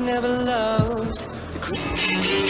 never loved.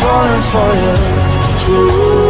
falling for you. Ooh.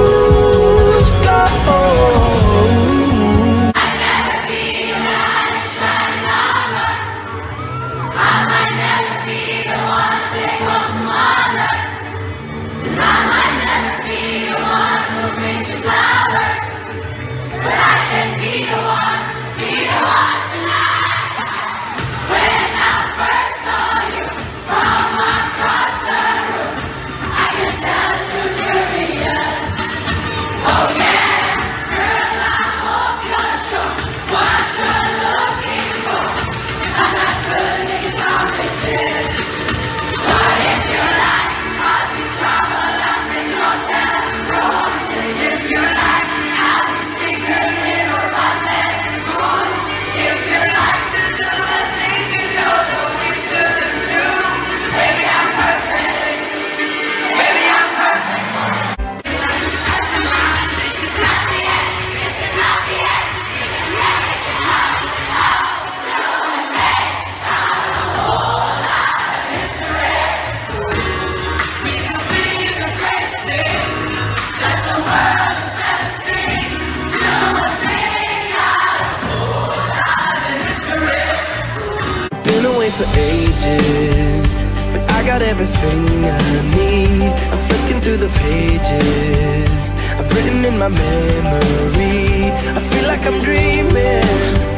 got everything I need. I'm flicking through the pages. I've written in my memory. I feel like I'm dreaming.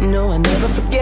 No, I never forget.